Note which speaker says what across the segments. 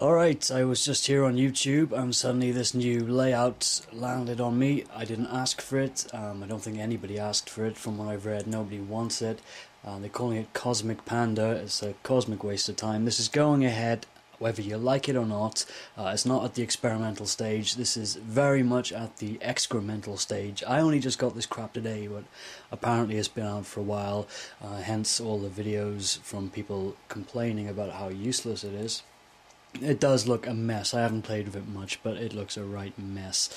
Speaker 1: Alright, I was just here on YouTube and suddenly this new layout landed on me. I didn't ask for it, um, I don't think anybody asked for it from what I've read, nobody wants it. Uh, they're calling it Cosmic Panda, it's a cosmic waste of time. This is going ahead whether you like it or not. Uh, it's not at the experimental stage, this is very much at the excremental stage. I only just got this crap today, but apparently it's been out for a while, uh, hence all the videos from people complaining about how useless it is. It does look a mess. I haven't played with it much, but it looks a right mess.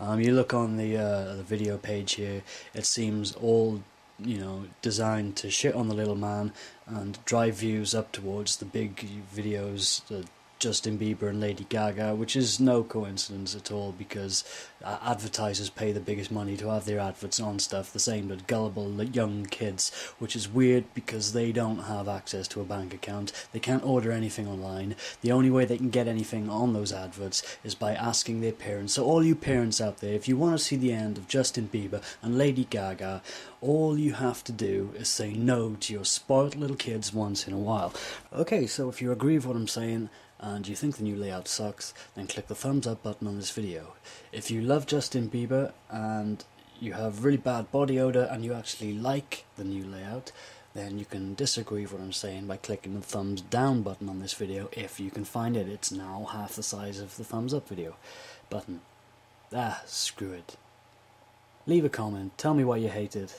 Speaker 1: Um, you look on the uh, the video page here. It seems all you know designed to shit on the little man and drive views up towards the big videos, the Justin Bieber and Lady Gaga, which is no coincidence at all because uh, advertisers pay the biggest money to have their adverts on stuff, the same with gullible young kids, which is weird because they don't have access to a bank account. They can't order anything online. The only way they can get anything on those adverts is by asking their parents. So, all you parents out there, if you want to see the end of Justin Bieber and Lady Gaga, all you have to do is say no to your spoilt little kids once in a while. Okay, so if you agree with what I'm saying, and you think the new layout sucks, then click the thumbs up button on this video. If you love Justin Bieber and you have really bad body odor and you actually like the new layout, then you can disagree with what I'm saying by clicking the thumbs down button on this video if you can find it. It's now half the size of the thumbs up video button. Ah, screw it. Leave a comment, tell me why you hate it,